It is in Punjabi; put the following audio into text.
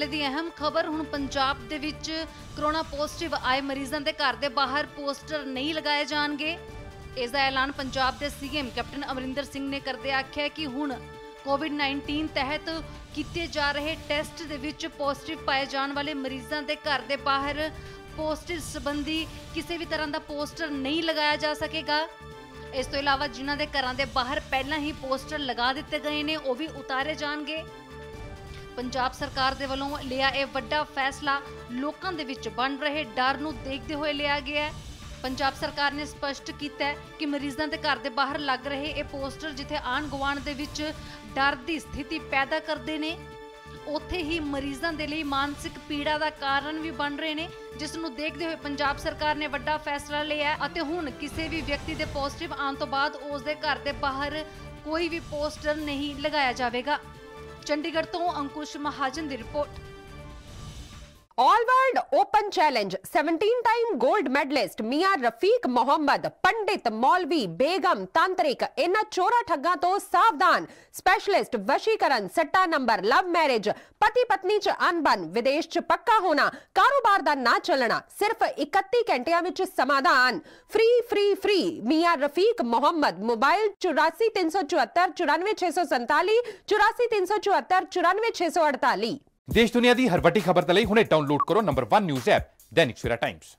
ਵੇਲੇ ਦੀ ਅਹਿਮ ਖਬਰ, ਹੁਣ ਪੰਜਾਬ ਦੇ ਵਿੱਚ ਕਰੋਨਾ ਪੋਜ਼ਿਟਿਵ ਆਏ ਮਰੀਜ਼ਾਂ ਦੇ ਘਰ ਦੇ ਬਾਹਰ ਪੋਸਟਰ ਨਹੀਂ ਲਗਾਏ ਜਾਣਗੇ। ਇਸ ਦਾ ਐਲਾਨ ਪੰਜਾਬ ਦੇ ਸੀਐਮ ਕੈਪਟਨ ਅਮਰਿੰਦਰ ਸਿੰਘ ਨੇ ਕਰਦੇ ਆਖਿਆ ਕਿ ਹੁਣ ਕੋਵਿਡ-19 ਤਹਿਤ ਕੀਤੇ ਜਾ ਰਹੇ ਟੈਸਟ ਦੇ ਵਿੱਚ ਪੋਜ਼ਿਟਿਵ ਪਾਏ ਜਾਣ ਵਾਲੇ ਮਰੀਜ਼ਾਂ ਦੇ ਘਰ ਦੇ ਬਾਹਰ ਪੋਸਟਰ ਸੰਬੰਧੀ ਕਿਸੇ ਵੀ ਤਰ੍ਹਾਂ ਦਾ ਪੋਸਟਰ ਨਹੀਂ ਲਗਾਇਆ ਜਾ ਸਕੇਗਾ। ਇਸ ਤੋਂ ਇਲਾਵਾ ਜਿਨ੍ਹਾਂ ਦੇ ਘਰਾਂ ਦੇ ਬਾਹਰ ਪਹਿਲਾਂ ਹੀ ਪੋਸਟਰ ਲਗਾ ਦਿੱਤੇ ਗਏ ਨੇ, ਉਹ ਵੀ ਉਤਾਰੇ ਜਾਣਗੇ। ਪੰਜਾਬ ਸਰਕਾਰ ਦੇ ਵੱਲੋਂ ਲਿਆ ਇਹ ਵੱਡਾ ਫੈਸਲਾ ਲੋਕਾਂ ਦੇ ਵਿੱਚ ਬਣ ਰਹੇ ਡਰ ਨੂੰ ਦੇਖਦੇ ਹੋਏ ਲਿਆ ਗਿਆ ਹੈ। ਪੰਜਾਬ ਸਰਕਾਰ ਨੇ ਸਪਸ਼ਟ ਕੀਤਾ ਹੈ ਕਿ ਮਰੀਜ਼ਾਂ ਦੇ ਘਰ ਦੇ ਬਾਹਰ ਲੱਗ ਰਹੇ ਇਹ ਪੋਸਟਰ ਜਿੱਥੇ ਆਣ ਗੁਆਂਢ ਦੇ ਵਿੱਚ ਡਰ ਦੀ ਸਥਿਤੀ ਪੈਦਾ ਕਰਦੇ ਨੇ, ਉੱਥੇ ਹੀ ਮਰੀਜ਼ਾਂ ਦੇ ਲਈ ਮਾਨਸਿਕ ਪੀੜਾ ਦਾ ਕਾਰਨ ਵੀ ਬਣ ਰਹੇ ਨੇ, ਜਿਸ ਨੂੰ ਦੇਖਦੇ ਹੋਏ ਪੰਜਾਬ ਸਰਕਾਰ ਨੇ ਵੱਡਾ ਫੈਸਲਾ ਲਿਆ ਅਤੇ ਹੁਣ ਕਿਸੇ ਵੀ ਵਿਅਕਤੀ ਦੇ ਪੋਜ਼ਿਟਿਵ ਆਉਣ ਤੋਂ ਬਾਅਦ ਉਸ ਦੇ ਘਰ ਦੇ ਬਾਹਰ ਕੋਈ ਵੀ ਪੋਸਟਰ ਨਹੀਂ ਲਗਾਇਆ ਜਾਵੇਗਾ। ਚੰਡੀਗੜ੍ਹ ਤੋਂ ਅੰਕੁਸ਼ ਮਹਾਜਨ ਦੀ report. All world open challenge 17 time gold medalist मियाँ रफीक मोहम्मद पंडित मौलवी बेगम तांत्रिक इन चोरा ठग्गां तो सावधान स्पेशलिस्ट वशीकरण सट्टा नंबर लव मैरिज पति पत्नी च अनबन विदेश च पक्का होना कारोबार दा ना चलना सिर्फ़ 31 घंटिया विच समाधान फ्री फ्री फ्री मियाँ रफीक मोहम्मद मोबाइल चौरासी तीन सौ चौहत्तर चौरानवे छह सौ संताली चौरासी तीन सौ चौहत्तर चौरानवे छह सौ अड़ताली ਦੇਸ਼ ਦੁਨੀਆ ਦੀ ਹਰ ਵੱਡੀ ਖਬਰ ਦੇ ਲਈ ਹੁਣੇ ਡਾਊਨਲੋਡ ਕਰੋ number 1 news app Dainik Savera times